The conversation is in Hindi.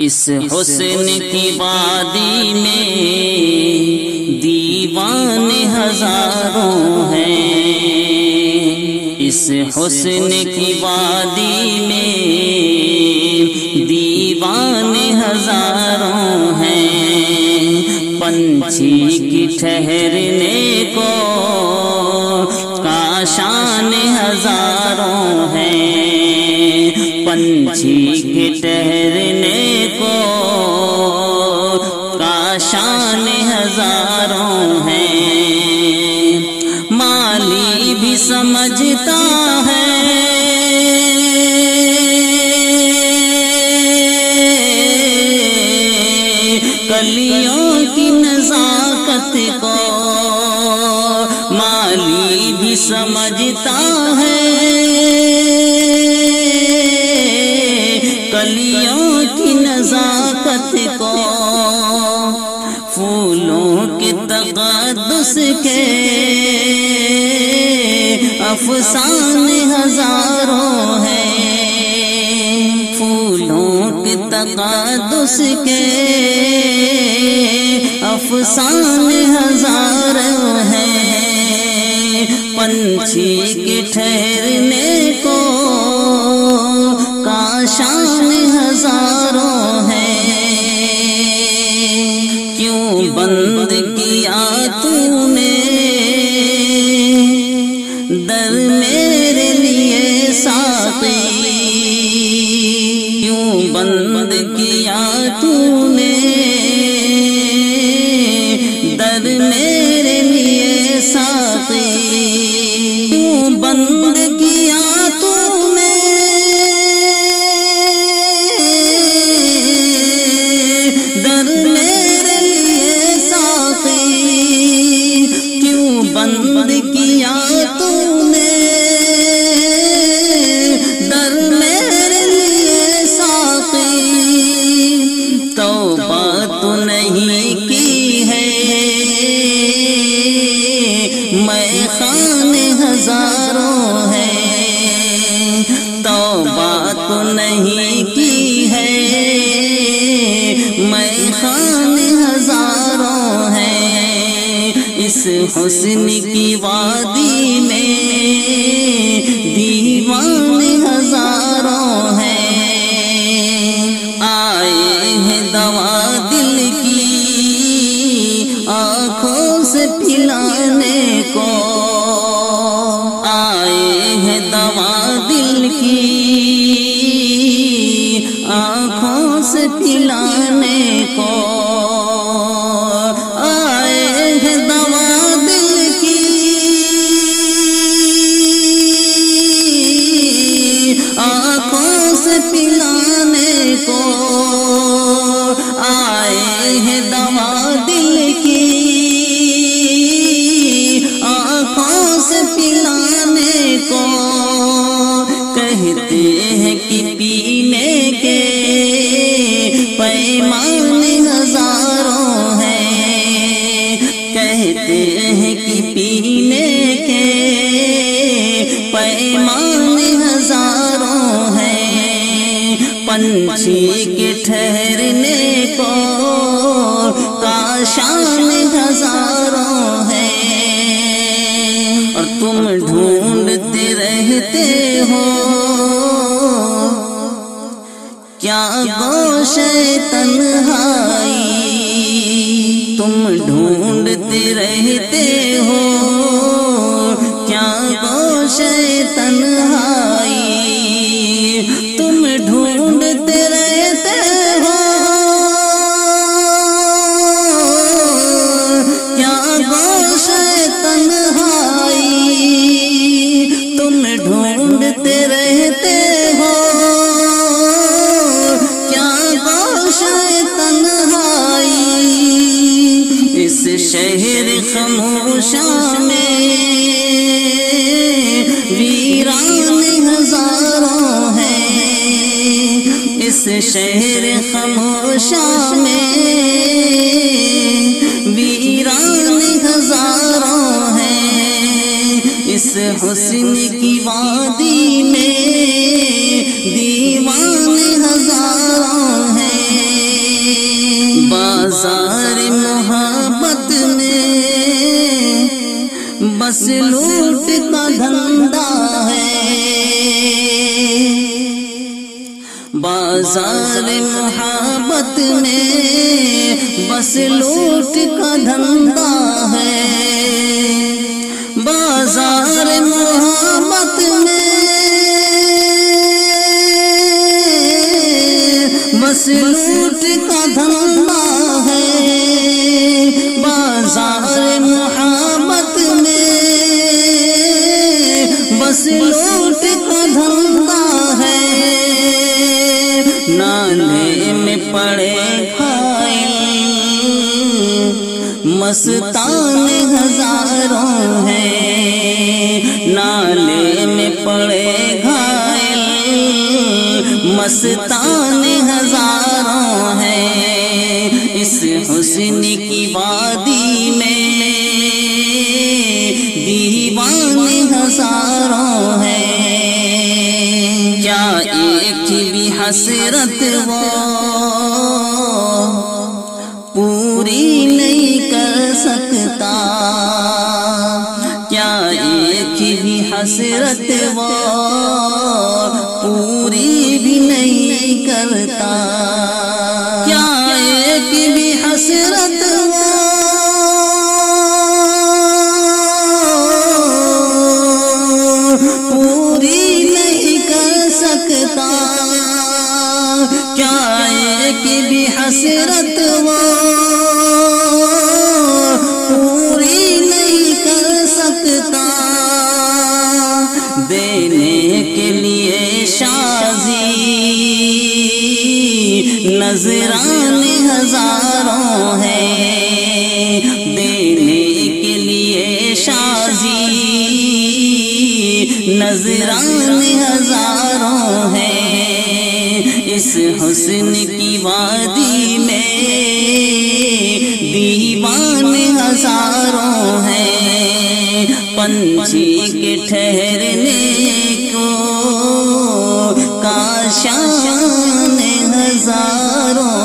इस हुस्न की वादी में दीवान हज़ारों हैं। इस हुस्न की वादी में दीवान हज़ारों हैं। पंछी की ठहरने को काशान हज़ारों पंछी के ठहरने को काशान हज़ारों हैं। माली भी समझता है। कलियों की नजाकत को माली भी समझता नजाकत को, फूलों के तकदस के अफसान हज़ारों हैं। फूलों के तकदस के अफसान हज़ारों हैं। पंछी के ठहरने को दर मेरे लिए साथी। यूँ बंद किया तूने। दर मेरे लिए साथी। यूँ बंद किया किया तूने दर मेरे लिए तो बात नहीं की है। मैं खान हज़ारों है। तो बात नहीं की इस हुस्न की वादी में दीवान हज़ारों हैं। आए हैं दवा दिल की, आँखों से पिलाने को। आए हैं दवा दिल की, आँखों से पिलाने को। दिल की आँखों से पिलाने को कहते हैं कि पीने के पैमान हज़ारों हैं। कहते हैं कि पीने के पैमान हज़ारों हैं। पंछी काशान हज़ारों है। और तुम ढूंढते रहते हो। क्या गोश तन्हाई? तुम ढूंढते रहते हो। क्या गोश तन्हाई? शहर खामोशा में वीरान हज़ारों हैं। इस शहर खामोशा में वीरान हज़ारों हैं। इस हुस्न की वादी में बाज़ार मोहब्बत में बस लूट का धंधा है। बाज़ार मोहब्बत में बस लूट का धंधा है। बाज़ार मोहब्बत में बस लूट का धंधा मस्तान हज़ारों हैं। नाले में पड़े घायल मस्तान हज़ारों हैं। इस हुस्न की वादी में दीवान हज़ारों हैं। क्या एक भी हसरत वो हसरत वो पूरी भी नहीं करता। क्या एक भी हसरत नजराने हज़ारों हैं। देने के लिए शाजी। नजराने हज़ारों हैं। इस हुस्न की वादी में दीवान हज़ारों हैं। पंछी के ठहरने को काशान हज़ारों। रो